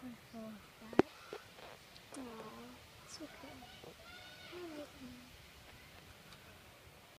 快说